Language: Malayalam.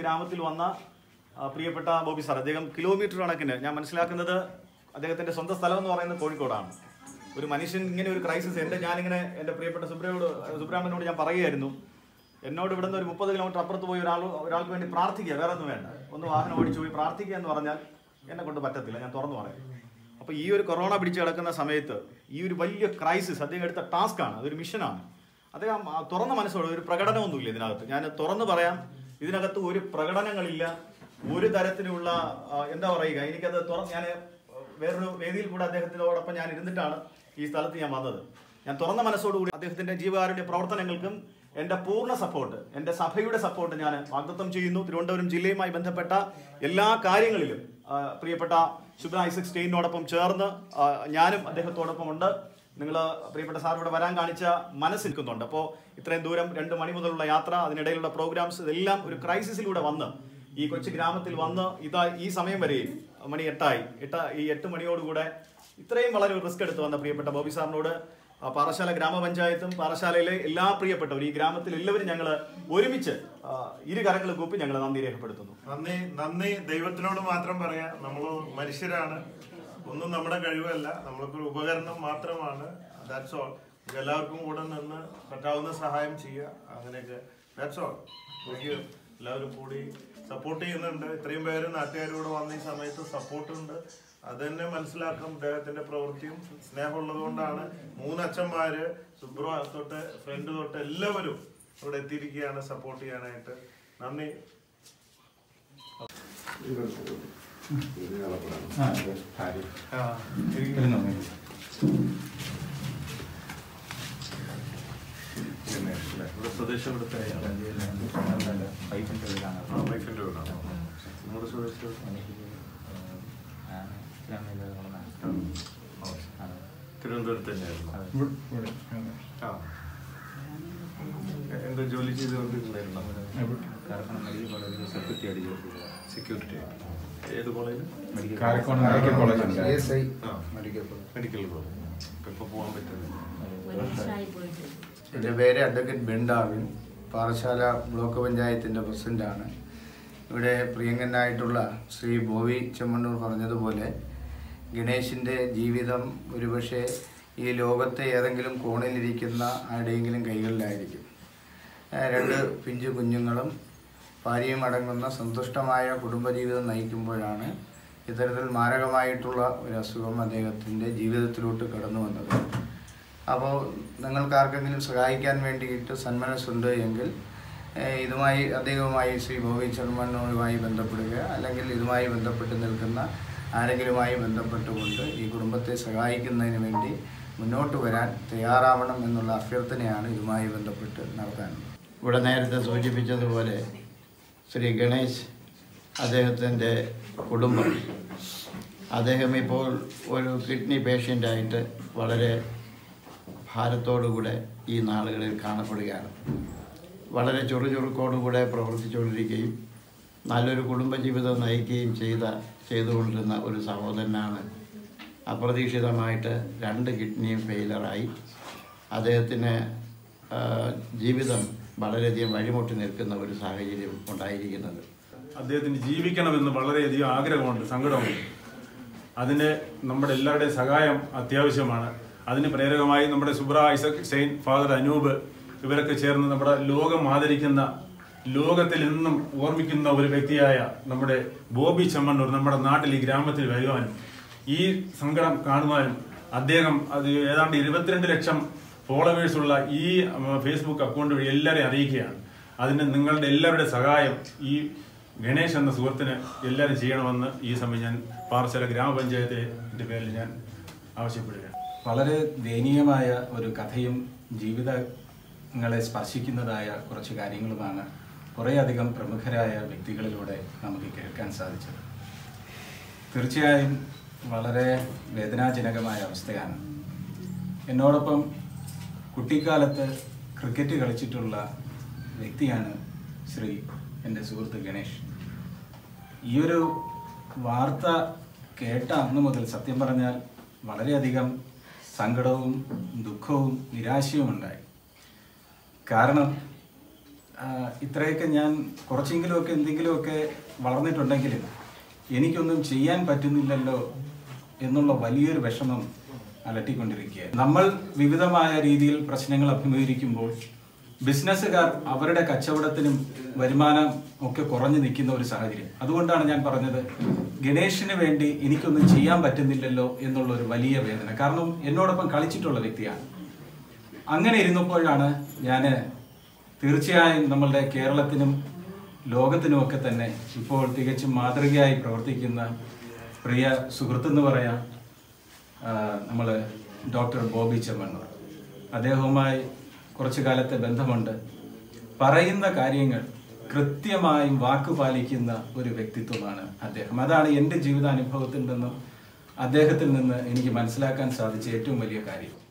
ഗ്രാമത്തിൽ വന്ന പ്രിയപ്പെട്ട ബോബി സാർ അദ്ദേഹം കിലോമീറ്റർ കണക്കിന് ഞാൻ മനസ്സിലാക്കുന്നത് അദ്ദേഹത്തിന്റെ സ്വന്തം സ്ഥലം എന്ന് പറയുന്നത് കോഴിക്കോടാണ്. ഒരു മനുഷ്യൻ ഇങ്ങനെ ഒരു ക്രൈസിസ് എന്റെ ഞാനിങ്ങനെ എന്റെ പ്രിയപ്പെട്ട സുബ്രയോട് സുബ്രഹ്മണ്യനോട് ഞാൻ പറയുമായിരുന്നു എന്നോട് ഇവിടുന്ന് ഒരു മുപ്പത് കിലോമീറ്റർ അപ്പുറത്ത് പോയി ഒരാൾ ഒരാൾക്ക് വേണ്ടി പ്രാർത്ഥിക്കുക. വേറെ ഒന്നും വേണ്ട. ഒന്ന് വാഹനം ഓടിച്ചു പോയി പ്രാർത്ഥിക്കുക എന്ന് പറഞ്ഞാൽ എന്നെ കൊണ്ട് പറ്റത്തില്ല. ഞാൻ തുറന്നു പറയാം. അപ്പോൾ ഈ ഒരു കൊറോണ പിടിച്ച് കിടക്കുന്ന സമയത്ത് ഈ ഒരു വലിയ ക്രൈസിസ് അദ്ദേഹം എടുത്ത ടാസ്ക്കാണ് അതൊരു മിഷനാണ് അദ്ദേഹം തുറന്ന മനസ്സോടെ ഒരു പ്രകടനമൊന്നുമില്ല ഇതിനകത്ത്. ഞാൻ തുറന്നു പറയാം. ഇതിനകത്ത് ഒരു പ്രകടനങ്ങളില്ല ഒരു തരത്തിലുള്ള എന്താ പറയുക എനിക്കത് തുറ ഞാൻ വേറൊരു വേദിയിൽ കൂടെ അദ്ദേഹത്തിനോടൊപ്പം ഞാൻ ഇരുന്നിട്ടാണ് ഈ സ്ഥലത്ത് ഞാൻ വന്നത്. ഞാൻ തുറന്ന മനസ്സോടുകൂടി അദ്ദേഹത്തിന്റെ ജീവകാരുടെ പ്രവർത്തനങ്ങൾക്കും എന്റെ പൂർണ സപ്പോർട്ട് എന്റെ സഭയുടെ സപ്പോർട്ട് ഞാൻ വാഗ്ദത്തം ചെയ്യുന്നു. തിരുവനന്തപുരം ജില്ലയുമായി ബന്ധപ്പെട്ട എല്ലാ കാര്യങ്ങളിലും പ്രിയപ്പെട്ട ശുഭ്ര ഐസക് സ്റ്റെയിനോടൊപ്പം ചേർന്ന് ഞാനും അദ്ദേഹത്തോടൊപ്പം ഉണ്ട് നിങ്ങൾ പ്രിയപ്പെട്ട സാർ ഇവിടെ വരാൻ കാണിച്ച മനസ്സ് നിൽക്കുന്നുണ്ട് അപ്പോൾ ഇത്രയും ദൂരം രണ്ട് മണി മുതലുള്ള യാത്ര അതിനിടയിലുള്ള പ്രോഗ്രാംസ് ഇതെല്ലാം ഒരു ക്രൈസിസിലൂടെ വന്ന് ഈ കൊച്ചു ഗ്രാമത്തിൽ വന്ന് ഇതാ ഈ സമയം വരെ മണി എട്ടായി. എട്ട ഈ എട്ട് മണിയോടുകൂടെ ഇത്രയും വളരെ റിസ്ക് എടുത്ത് വന്ന പ്രിയപ്പെട്ട ബോബി സാറിനോട് പാറശാല ഗ്രാമപഞ്ചായത്തും പാറശാലയിലെ എല്ലാ പ്രിയപ്പെട്ടവരും ഈ ഗ്രാമത്തിൽ എല്ലാവരും ഞങ്ങൾ ഒരുമിച്ച് ഇരു കരങ്ങൾ കൂപ്പി ഞങ്ങൾ നന്ദി രേഖപ്പെടുത്തുന്നു. നന്ദി നന്ദി. ദൈവത്തിനോട് മാത്രം പറയാം നമ്മൾ മനുഷ്യരാണ്. ഒന്നും നമ്മുടെ കഴിവല്ല. നമ്മൾക്കൊരു ഉപകരണം മാത്രമാണ്. ദാറ്റ്സ് ഓൾ എല്ലാവർക്കും കൂടെ നിന്ന് പറ്റാവുന്ന സഹായം ചെയ്യുക. അങ്ങനെയൊക്കെ. ദാറ്റ്സ് ഓൾ എനിക്ക് എല്ലാവരും കൂടി സപ്പോർട്ട് ചെയ്യുന്നുണ്ട്. ഇത്രയും പേര് നാട്ടുകാരോട് വന്ന ഈ സമയത്ത് സപ്പോർട്ടുണ്ട് അത് തന്നെ മനസ്സിലാക്കും അദ്ദേഹത്തിന്റെ പ്രവൃത്തിയും സ്നേഹമുള്ളത് കൊണ്ടാണ് മൂന്നച്ഛന്മാര് സുബ്രോ തൊട്ട് ഫ്രണ്ട് തൊട്ട് എല്ലാവരും ഇവിടെ എത്തിയിരിക്കുകയാണ് സപ്പോർട്ട് ചെയ്യാനായിട്ട്. നന്ദി. സ്വദേശം ഇവിടുത്തെ വൈഫിന്റെ വീടാണ് നിങ്ങളുടെ സ്വദേശം തിരുവനന്തപുരത്ത് തന്നെയായിരുന്നു ആ. എന്താ ജോലി ചെയ്തുകൊണ്ടിരുന്നായിരുന്നു. സെക്യൂരിറ്റി ഏത് college Karakonam medical college medical college എന്റെ പേര് അഡ്വക്കേറ്റ് ബെൻഡാവിൻ പാറശാല ബ്ലോക്ക് പഞ്ചായത്തിന്റെ പ്രസിഡന്റാണ് ഇവിടെ പ്രിയങ്കനായിട്ടുള്ള ശ്രീ ബോവി ചെമ്മണ്ണൂർ പറഞ്ഞതുപോലെ ഗണേശിന്റെ ജീവിതം ഒരുപക്ഷെ ഈ ലോകത്തെ ഏതെങ്കിലും കോണിലിരിക്കുന്ന ആരുടെയെങ്കിലും കൈകളിലായിരിക്കും. രണ്ട് പിഞ്ചു കുഞ്ഞുങ്ങളും ഭാര്യയും അടങ്ങുന്ന സന്തുഷ്ടമായ കുടുംബജീവിതം നയിക്കുമ്പോഴാണ് ഇത്തരത്തിൽ മാരകമായിട്ടുള്ള ഒരു അസുഖം അദ്ദേഹത്തിന്റെ ജീവിതത്തിലോട്ട് കടന്നു വന്നത്. അപ്പോൾ നിങ്ങൾക്ക് ആർക്കെങ്കിലും സഹായിക്കാൻ വേണ്ടിയിട്ട് സന്മനസ്സുണ്ട് എങ്കിൽ ഇതുമായി അദ്ദേഹവുമായി ശ്രീ ബോബി ചെറുമണ്ണുമായി ബന്ധപ്പെടുക അല്ലെങ്കിൽ ഇതുമായി ബന്ധപ്പെട്ട് നിൽക്കുന്ന ആരെങ്കിലുമായി ബന്ധപ്പെട്ടുകൊണ്ട് ഈ കുടുംബത്തെ സഹായിക്കുന്നതിന് വേണ്ടി മുന്നോട്ട് വരാൻ തയ്യാറാവണം എന്നുള്ള അഭ്യർത്ഥനയാണ് ഇതുമായി ബന്ധപ്പെട്ട് നടത്താനുള്ളത്. ഇവിടെ നേരത്തെ സൂചിപ്പിച്ചതുപോലെ ശ്രീ ഗണേശ് അദ്ദേഹത്തിന്റെ കുടുംബം. അദ്ദേഹം ഇപ്പോൾ ഒരു കിഡ്നി പേഷ്യന്റായിട്ട് വളരെ ഭാരത്തോടുകൂടെ ഈ നാളുകളിൽ കാണപ്പെടുകയാണ്. വളരെ ചുറുചുറുക്കോടുകൂടെ പ്രവർത്തിച്ചുകൊണ്ടിരിക്കുകയും നല്ലൊരു കുടുംബജീവിതം നയിക്കുകയും ചെയ്ത ചെയ്തുകൊണ്ടിരുന്ന ഒരു സഹോദരനാണ്. അപ്രതീക്ഷിതമായിട്ട് രണ്ട് കിഡ്നിയും ഫെയിലറായി. അദ്ദേഹത്തിന് ജീവിതം വളരെയധികം വഴിമുട്ടി നിൽക്കുന്ന ഒരു സാഹചര്യം ഉണ്ടായിരിക്കുന്നത്. അദ്ദേഹത്തിന് ജീവിക്കണമെന്ന് വളരെയധികം ആഗ്രഹമുണ്ട് സങ്കടമുണ്ട്. അതിന് നമ്മുടെ എല്ലാവരുടെയും സഹായം അത്യാവശ്യമാണ്. അതിന് പ്രേരകമായി നമ്മുടെ സുബ്ര ഐസക് സെയിൻ ഫാദർ അനൂപ് ഇവരൊക്കെ ചേർന്ന് നമ്മുടെ ലോകം ആദരിക്കുന്ന ലോകത്തിൽ നിന്നും ഓർമ്മിക്കുന്ന ഒരു വ്യക്തിയായ നമ്മുടെ ബോബി ചെമ്മണ്ണൂർ നമ്മുടെ നാട്ടിൽ ഈ ഗ്രാമത്തിൽ വരുവാനും ഈ സങ്കടം കാണുവാനും അദ്ദേഹം അത് ഏതാണ്ട് ഇരുപത്തിരണ്ട് ലക്ഷം ഫോളോവേഴ്സ് ഉള്ള ഈ ഫേസ്ബുക്ക് അക്കൗണ്ട് വഴി എല്ലാവരെയും അറിയിക്കുകയാണ്. അതിന് നിങ്ങളുടെ എല്ലാവരുടെ സഹായം ഈ ഗണേഷ് എന്ന സുഹൃത്തിന് എല്ലാവരും ചെയ്യണമെന്ന് ഈ സമയം ഞാൻ പാറശാല ഗ്രാമപഞ്ചായത്തിന്റെ പേരിൽ ഞാൻ ആവശ്യപ്പെടുകയാണ്. വളരെ ദയനീയമായ ഒരു കഥയും ജീവിതങ്ങളെ സ്പർശിക്കുന്നതായ കുറച്ച് കാര്യങ്ങളുമാണ് കുറേയധികം പ്രമുഖരായ വ്യക്തികളിലൂടെ നമുക്ക് കേൾക്കാൻ സാധിച്ചത്. തീർച്ചയായും വളരെ വേദനാജനകമായ അവസ്ഥയാണ്. എന്നോടൊപ്പം കുട്ടിക്കാലത്ത് ക്രിക്കറ്റ് കളിച്ചിട്ടുള്ള വ്യക്തിയാണ് ശ്രീ എന്റെ സുഹൃത്ത് ഗണേഷ്. ഈ ഒരു വാർത്ത കേട്ട അന്ന് മുതൽ സത്യം പറഞ്ഞാൽ വളരെയധികം സങ്കടവും ദുഃഖവും നിരാശയും ഉണ്ടായി. കാരണം ഇത്രയൊക്കെ ഞാൻ കുറച്ചെങ്കിലുമൊക്കെ എന്തെങ്കിലുമൊക്കെ വളർന്നിട്ടുണ്ടെങ്കിലും എനിക്കൊന്നും ചെയ്യാൻ പറ്റുന്നില്ലല്ലോ എന്നുള്ള വലിയൊരു വിഷമം അലട്ടിക്കൊണ്ടിരിക്കുക നമ്മൾ വിവിധമായ രീതിയിൽ പ്രശ്നങ്ങൾ അഭിമുഖീകരിക്കുമ്പോൾ ബിസിനസ്സുകാർ അവരുടെ കച്ചവടത്തിനും വരുമാനം ഒക്കെ കുറഞ്ഞു നിൽക്കുന്ന ഒരു സാഹചര്യം. അതുകൊണ്ടാണ് ഞാൻ പറഞ്ഞത് ഗണേഷിന് വേണ്ടി എനിക്കൊന്നും ചെയ്യാൻ പറ്റുന്നില്ലല്ലോ എന്നുള്ള ഒരു വലിയ വേദന. കാരണം എന്നോടൊപ്പം കളിച്ചിട്ടുള്ള വ്യക്തിയാണ്. അങ്ങനെ ഇരുന്നപ്പോഴാണ് ഞാൻ തീർച്ചയായും നമ്മളുടെ കേരളത്തിനും ലോകത്തിനുമൊക്കെ തന്നെ ഇപ്പോൾ തികച്ചും മാതൃകയായി പ്രവർത്തിക്കുന്ന പ്രിയ സുഹൃത്തെന്ന് പറയാം നമ്മൾ ഡോക്ടർ ബോബി ചെമ്മണ്ണൂർ അദ്ദേഹവുമായി കുറച്ചു കാലത്തെ ബന്ധമുണ്ട്. പറയുന്ന കാര്യങ്ങൾ കൃത്യമായും വാക്ക് പാലിക്കുന്ന ഒരു വ്യക്തിത്വമാണ് അദ്ദേഹം. അതാണ് എന്റെ ജീവിതാനുഭവത്തിൽ നിന്നും അദ്ദേഹത്തിൽ നിന്ന് എനിക്ക് മനസ്സിലാക്കാൻ സാധിച്ച ഏറ്റവും വലിയ കാര്യം.